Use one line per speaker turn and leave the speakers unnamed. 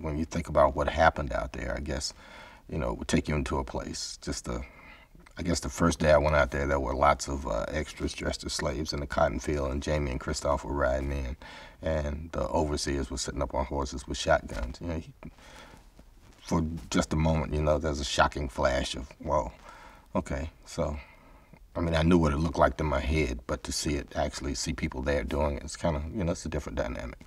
When you think about what happened out there, I guess, you know, would take you into a place. Just the, I guess the first day I went out there, there were lots of uh, extras dressed as slaves in the cotton field, and Jamie and Christoph were riding in, and the overseers were sitting up on horses with shotguns. You know, he, for just a moment, you know, there's a shocking flash of, whoa, okay, so. I mean, I knew what it looked like in my head, but to see it actually, see people there doing it, it's kind of, you know, it's a different dynamic.